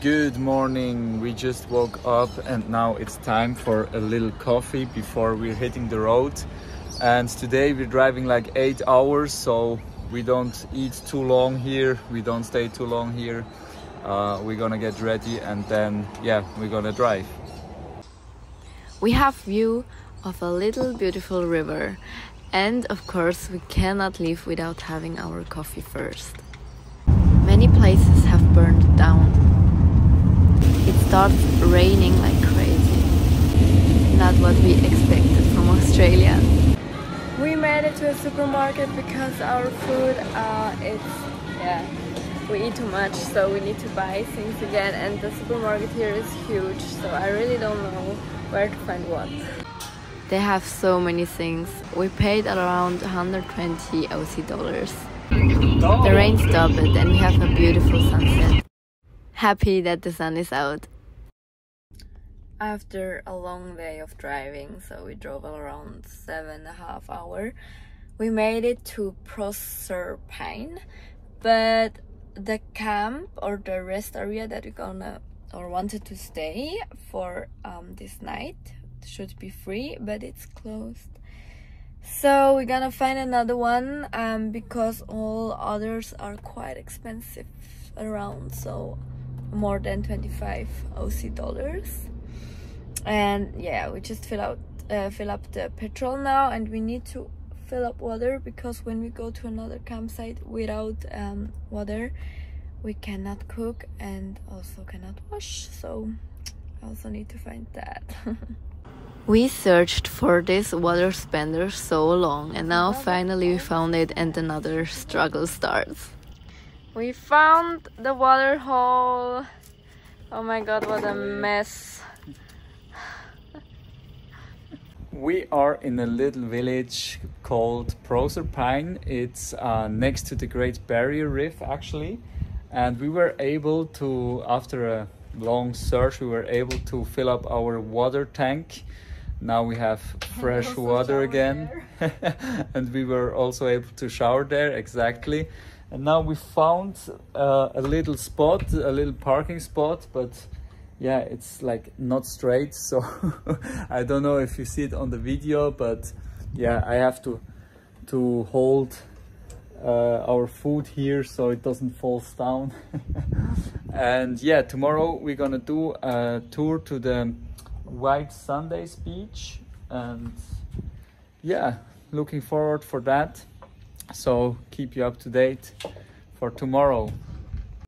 Good morning. We just woke up and now it's time for a little coffee before we're hitting the road. And today we're driving like eight hours, so we don't eat too long here. We don't stay too long here. Uh, we're gonna get ready and then, yeah, we're gonna drive. We have view of a little beautiful river. And of course, we cannot leave without having our coffee first. Many places have burned down. It starts raining like crazy. Not what we expected from Australia. We made it to a supermarket because our food, uh, it's, yeah, we eat too much so we need to buy things again and the supermarket here is huge so I really don't know where to find what. They have so many things. We paid around 120 Aussie dollars. The rain stopped and we have a beautiful sunset. Happy that the sun is out. After a long day of driving, so we drove around seven and a half hour, we made it to Proserpine, but the camp or the rest area that we're gonna or wanted to stay for um, this night should be free but it's closed. So we're gonna find another one um, because all others are quite expensive around so more than 25 Aussie dollars and yeah we just fill out uh, fill up the petrol now and we need to fill up water because when we go to another campsite without um, water we cannot cook and also cannot wash so I also need to find that We searched for this water spender so long and now finally we found it and another struggle starts. We found the water hole. Oh my god, what a mess. We are in a little village called Proserpine. It's uh, next to the Great Barrier Reef actually. And we were able to, after a long search, we were able to fill up our water tank now we have fresh water again and we were also able to shower there exactly and now we found uh, a little spot a little parking spot but yeah it's like not straight so i don't know if you see it on the video but yeah i have to to hold uh, our food here so it doesn't fall down. And yeah tomorrow we're gonna do a tour to the Whitsundays beach and yeah looking forward for that. So keep you up to date for tomorrow